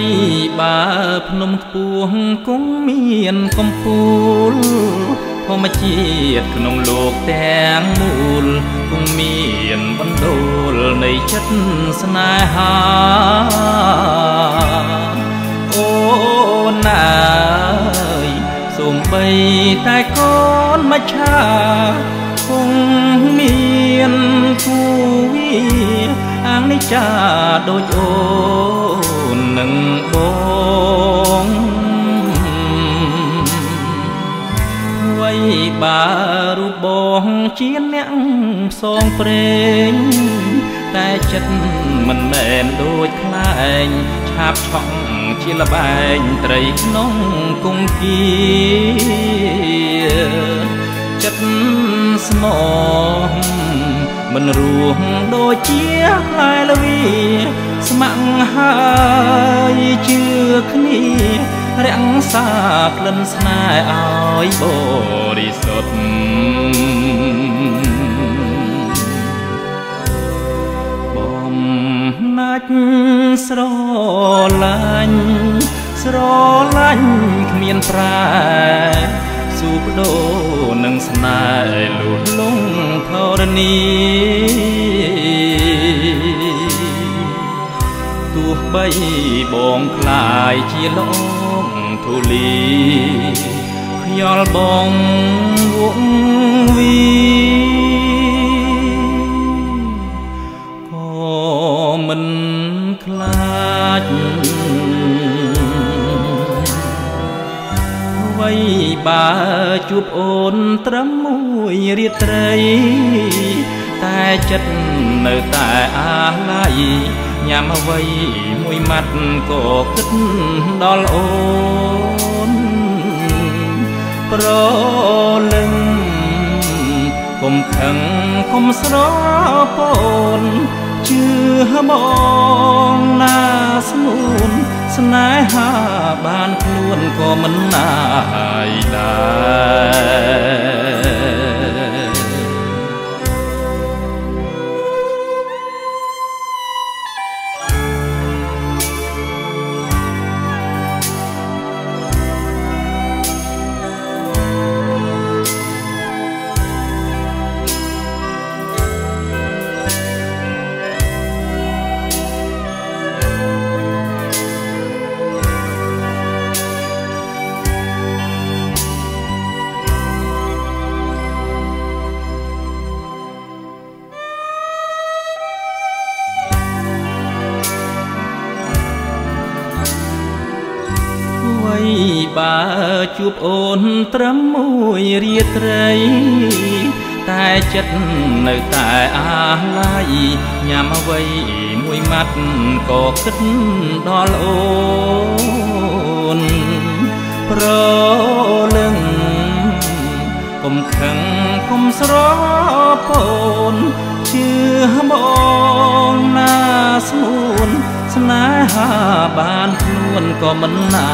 យបើភ្នំខ្ពស់គង់មានកំពូលធម្មជាតិក្នុងលោកទាំងមូលគង់មានបណ្ដូលនៃចិត្តស្នេហាអូនណាយសូមបីតែកូនមច្ឆាគង់មានគូវាអាងនេះចាដូចអូននឹ ងបងវ័យបារូបបងជាអ្នកផ្សងព្រេងតែចិត្តមិនមែនដូចខ្លែងឆាបឆក់ជាលបែងត្រីក្នុងគង្គាចិត្តស្មោះមិនរស់ដូចជាផ្លែល្វីស្ម័គ្រហើយ ជឿគ្នារាំងសាក្លិនស្នេហ៍ឲ្យបរិសុទ្ធបំណាច់ស្រឡាញ់ស្រឡាញ់គ្មានប្រែស៊ូបដូរនឹងស្នេហ៍លុះលងធរណី បីបងខ្លាយជាលងធូលីខ្យល់បងវងវីក៏មិនខ្លាចវៃបើជួបអូនត្រឹមមួយរាត្រី តែចិត្តនៅតែអាល័យ ញ៉ាំអ្វីមួយម៉ាត់ក៏គិតដល់អូនប្រលឹងកុំខឹងកុំស្រពូនជឿមកណាស្មួនស្នេហាបានខ្លួនក៏មិនណាយដែរ បើជួបអូនត្រឹមមួយរាត្រី តែចិត្តនៅតែអាឡ័យញ៉ាំអ្វីមួយម៉ាត់ក៏គិតដល់អូនប្រលឹងកុំខឹងកុំស្រពូនជឿមកណាស្មួនស្នេហាបាន ខ្លួនក៏មិនណា